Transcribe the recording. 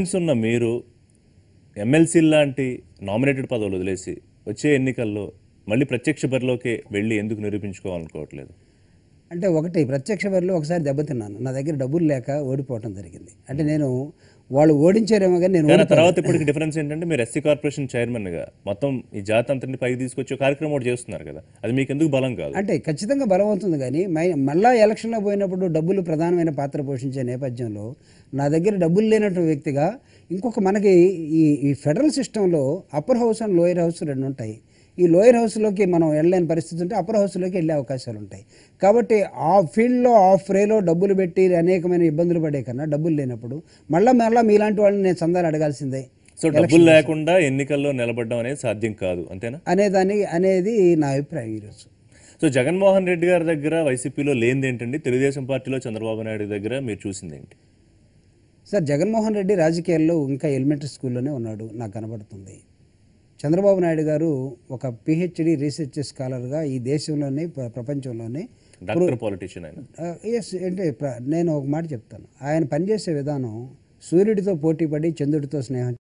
Experience ఉన్న మీరు MLC లాంటి నామినేటెడ్ పదవులు వదిలేసి వచ్చే ఎన్నికల్లో మళ్ళీ ప్రత్యక్ష బరిలోకి వెళ్ళి ఎందుకు నిరూపించుకోవాలనుకోవట్లేదు? అంటే ఒకటి ప్రత్యక్ష బరిలో ఒకసారి దెబ్బతిన్నాను నా దగ్గర డబ్బులు లేక ఓడిపోవటం జరిగింది. అంటే నేను వాళ్ళు ఓడించారేమో కానీ నేను. తర్వాత ఇప్పటికి డిఫరెన్స్ ఏంటంటే మీరు ఎస్సీ కార్పొరేషన్ చైర్మన్గా మొత్తం ఈ జాతి అంతటిని పైకి తీసుకొచ్చే కార్యక్రమం ఒకటి చేస్తున్నారు కదా. అది మీకు ఎందుకు బలం కాదు? అంటే ఖచ్చితంగా బలం అవుతుంది కానీ మళ్ళా ఎలక్షన్లో పోయినప్పుడు డబ్బులు ప్రధానమైన పాత్ర పోషించే నేపథ్యంలో నా దగ్గర డబ్బులు లేనటువంటి వ్యక్తిగా ఇంకొక మనకి ఈ ఈ ఫెడరల్ సిస్టంలో upper house and lower house రెండు ఉంటాయి ఈ లోయర్ హౌస్లోకి మనం వెళ్ళలేని పరిస్థితి ఉంటే అప్పర్ హౌస్లోకి వెళ్ళే అవకాశాలు ఉంటాయి. కాబట్టి ఆ ఫీల్డ్లో ఆ ఫ్రేలో డబ్బులు పెట్టి అనేకమైన ఇబ్బందులు పడే కన్నా డబ్బులు లేనప్పుడు మళ్ళీ మళ్ళీ మీలాంటి వాళ్ళని నేను చందాలు అడగాల్సిందే. సో డబ్బులు లేకుండా ఎన్నికల్లో నిలబడడం అనేది సాధ్యం కాదు అంతేనా? అనేదాన్ని అనేది నా అభిప్రాయం ఈరోజు. సో జగన్మోహన్ రెడ్డి గారి దగ్గర వైసీపీలో లేనిది ఏంటండి? తెలుగుదేశం పార్టీలో చంద్రబాబు నాయుడు దగ్గర మీరు చూసింది ఏంటి? సార్ జగన్మోహన్ రెడ్డి రాజకీయాల్లో ఇంకా ఎలిమెంటరీ స్కూల్లోనే ఉన్నాడు నాకు కనబడుతుంది. చంద్రబాబు నాయుడు గారు ఒక పిహెచ్డి రీసెర్చ్ స్కాలర్గా ఈ దేశంలోనే ప్ర- ప్రపంచంలోనే పాలిటిషియన్ ఎస్ అంటే నేను ఒక మాట చెప్తాను. ఆయన పనిచేసే విధానం సూర్యుడితో పోటీపడి చంద్రుడితో స్నేహం